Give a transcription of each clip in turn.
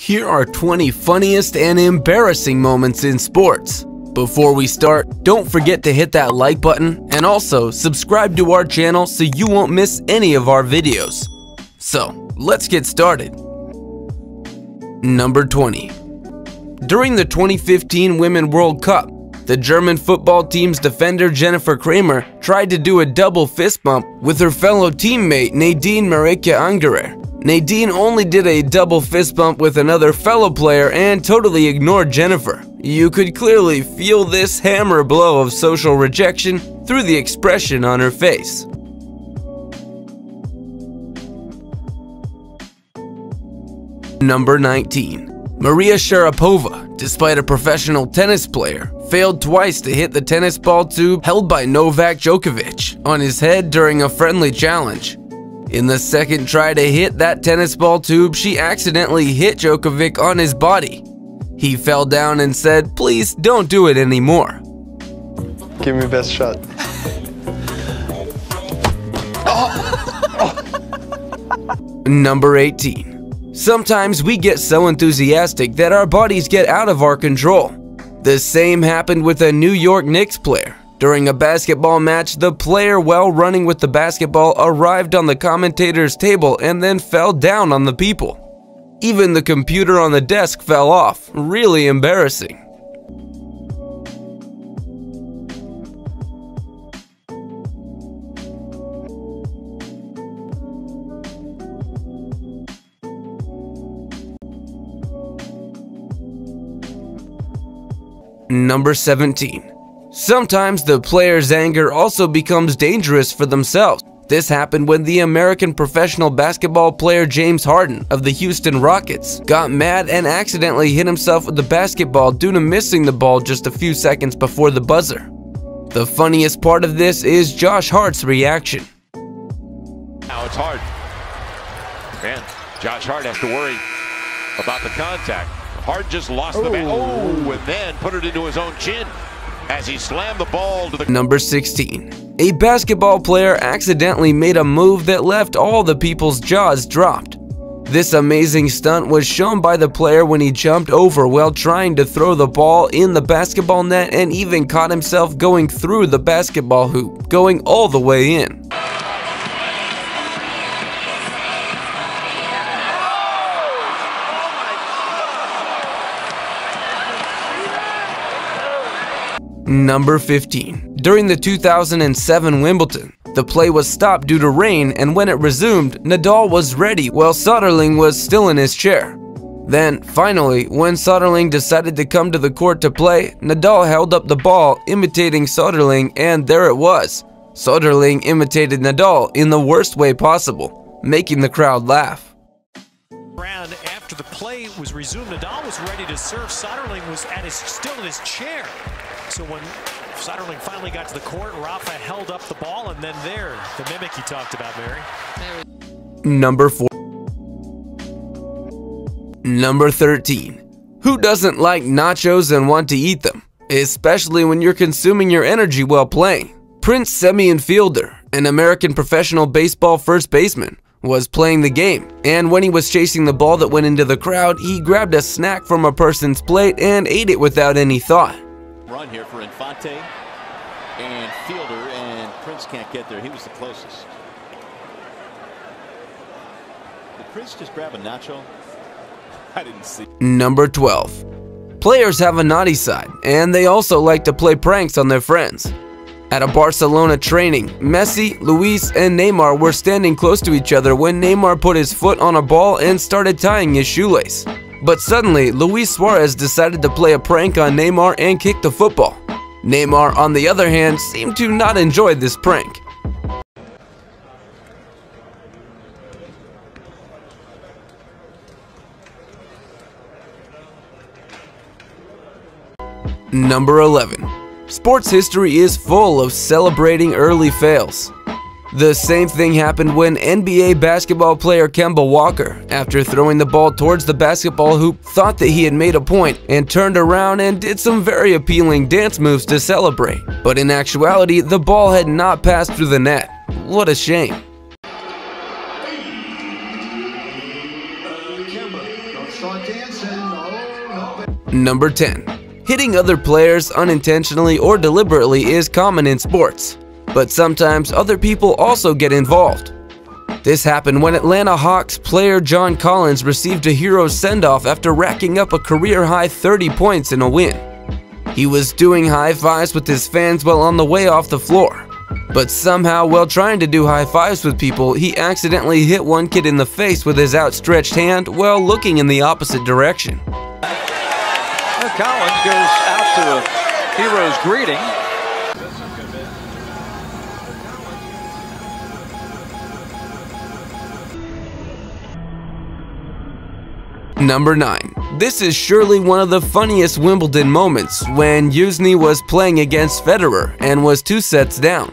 Here are 20 funniest and embarrassing moments in sports. Before we start, don't forget to hit that like button and also subscribe to our channel so you won't miss any of our videos. So, let's get started. Number 20. During the 2015 Women World Cup, the German football team's defender Jennifer Cramer tried to do a double fist bump with her fellow teammate Nadine Mareke Angerer. Nadine only did a double fist bump with another fellow player and totally ignored Jennifer. You could clearly feel this hammer blow of social rejection through the expression on her face. Number 19. Maria Sharapova, despite a professional tennis player, failed twice to hit the tennis ball tube held by Novak Djokovic on his head during a friendly challenge. In the second try to hit that tennis ball tube, she accidentally hit Djokovic on his body. He fell down and said, please don't do it anymore. Give me best shot. Number 18. Sometimes we get so enthusiastic that our bodies get out of our control. The same happened with a New York Knicks player. During a basketball match, the player while running with the basketball arrived on the commentator's table and then fell down on the people. Even the computer on the desk fell off, really embarrassing. Number 17. Sometimes the player's anger also becomes dangerous for themselves. This happened when the American professional basketball player James Harden of the Houston Rockets got mad and accidentally hit himself with the basketball due to missing the ball just a few seconds before the buzzer. The funniest part of this is Josh Hart's reaction. Now it's Hart. Man, Josh Hart has to worry about the contact. Hart just lost the bat. Oh, and then put it into his own chin as he slammed the ball to the Number 16. A basketball player accidentally made a move that left all the people's jaws dropped. This amazing stunt was shown by the player when he jumped over while trying to throw the ball in the basketball net and even caught himself going through the basketball hoop, going all the way in. Number 15. During the 2007 Wimbledon, the play was stopped due to rain and when it resumed, Nadal was ready while Soderling was still in his chair. Then, finally, when Soderling decided to come to the court to play, Nadal held up the ball, imitating Soderling, and there it was. Soderling imitated Nadal in the worst way possible, making the crowd laugh. After the play was resumed, Nadal was ready to serve. Soderling was at his still in his chair. So when Soderling finally got to the court, Rafa held up the ball, and then there, the mimic he talked about, Mary. Number 4. Number 13. Who doesn't like nachos and want to eat them? Especially when you're consuming your energy while playing. Prince Semien Fielder, an American professional baseball first baseman, was playing the game, and when he was chasing the ball that went into the crowd, he grabbed a snack from a person's plate and ate it without any thought. Run here for Infante and Fielder, and Prince can't get there. He was the closest. Did Prince just grab a nacho? I didn't see. Number 12. Players have a naughty side, and they also like to play pranks on their friends. At a Barcelona training, Messi, Luis, and Neymar were standing close to each other when Neymar put his foot on a ball and started tying his shoelace. But suddenly, Luis Suarez decided to play a prank on Neymar and kick the football. Neymar, on the other hand, seemed to not enjoy this prank. Number 11. Sports history is full of celebrating early fails. The same thing happened when NBA basketball player Kemba Walker, after throwing the ball towards the basketball hoop, thought that he had made a point and turned around and did some very appealing dance moves to celebrate. But in actuality, the ball had not passed through the net. What a shame. Number 10. Hitting other players unintentionally or deliberately is common in sports, but sometimes other people also get involved. This happened when Atlanta Hawks player John Collins received a hero send-off after racking up a career-high 30 points in a win. He was doing high fives with his fans while on the way off the floor. But somehow, while trying to do high fives with people, he accidentally hit one kid in the face with his outstretched hand while looking in the opposite direction. Collins goes out to a hero's greeting. Number 9. This is surely one of the funniest Wimbledon moments when Youzhny was playing against Federer and was two sets down.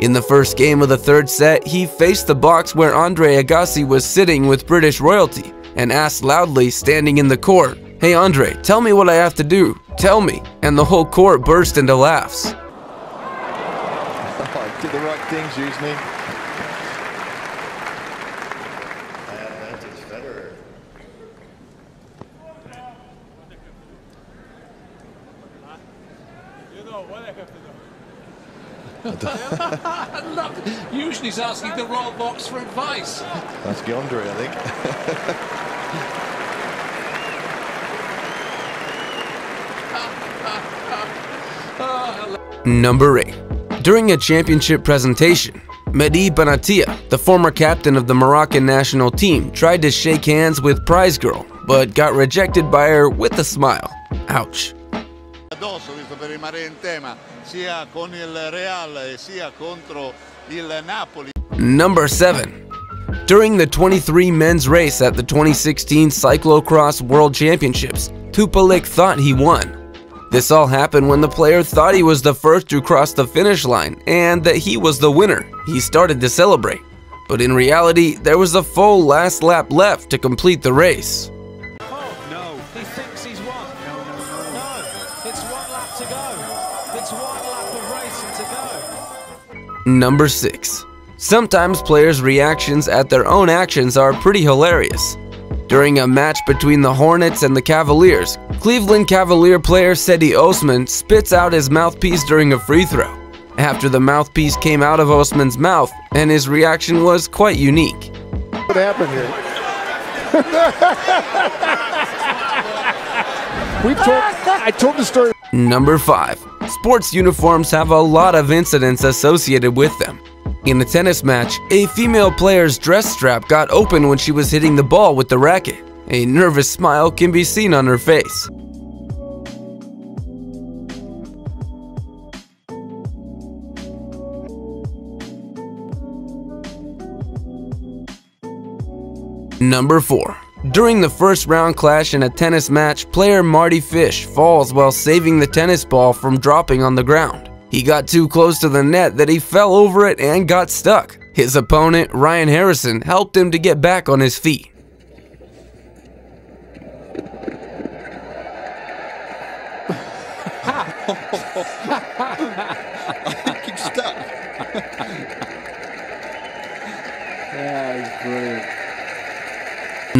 In the first game of the third set, he faced the box where Andre Agassi was sitting with British royalty and asked loudly, standing in the court, Hey Andre, tell me what I have to do. Tell me. And the whole court burst into laughs. Did the right things, Youzhny. Usually he's asking the royal box for advice. That's Andre, I think. Number 8. During a championship presentation, Mehdi Benatia, the former captain of the Moroccan national team, tried to shake hands with Prize Girl, but got rejected by her with a smile. Ouch. Addosso, visto per rimanere in tema, sia con il Real sia contro il Napoli. Number 7. During the 23 men's race at the 2016 Cyclocross World Championships, Tupalik thought he won. This all happened when the player thought he was the first to cross the finish line and that he was the winner. He started to celebrate. But in reality, there was a full last lap left to complete the race. Number 6. Sometimes players' reactions at their own actions are pretty hilarious. During a match between the Hornets and the Cavaliers, Cleveland Cavalier player Cedi Osman spits out his mouthpiece during a free throw. After the mouthpiece came out of Osman's mouth, and his reaction was quite unique. What happened here? we told, I told the story. Number 5. Sports uniforms have a lot of incidents associated with them. In a tennis match, a female player's dress strap got open when she was hitting the ball with the racket. A nervous smile can be seen on her face. Number 4. During the first round clash in a tennis match, player Mardy Fish falls while saving the tennis ball from dropping on the ground. He got too close to the net that he fell over it and got stuck. His opponent, Ryan Harrison, helped him to get back on his feet.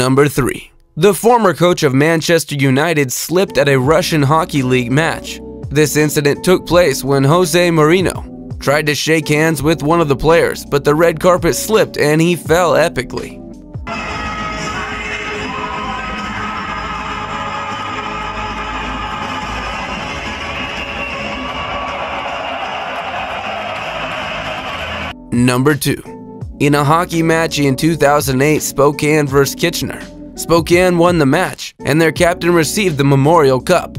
Number 3. The former coach of Manchester United slipped at a Russian Hockey League match. This incident took place when Jose Mourinho tried to shake hands with one of the players, but the red carpet slipped and he fell epically. Number 2. In a hockey match in 2008 Spokane vs. Kitchener, Spokane won the match and their captain received the Memorial Cup.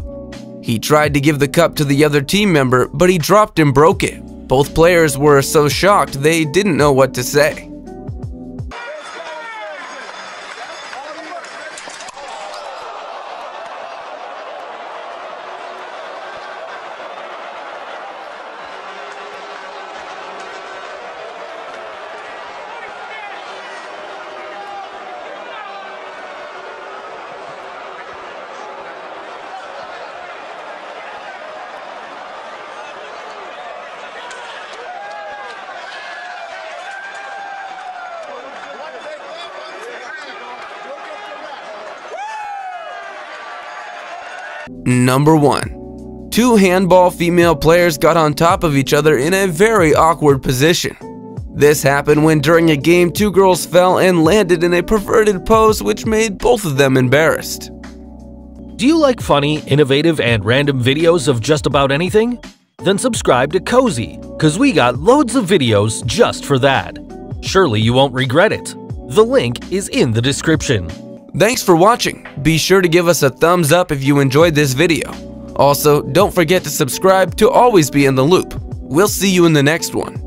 He tried to give the cup to the other team member, but he dropped and broke it. Both players were so shocked they didn't know what to say. Number 1. Two handball female players got on top of each other in a very awkward position. This happened when during a game two girls fell and landed in a perverted pose which made both of them embarrassed. Do you like funny, innovative, and random videos of just about anything? Then subscribe to Cozy, cause we got loads of videos just for that. Surely you won't regret it. The link is in the description. Thanks for watching. Be sure to give us a thumbs up if you enjoyed this video. Also, don't forget to subscribe to always be in the loop. We'll see you in the next one.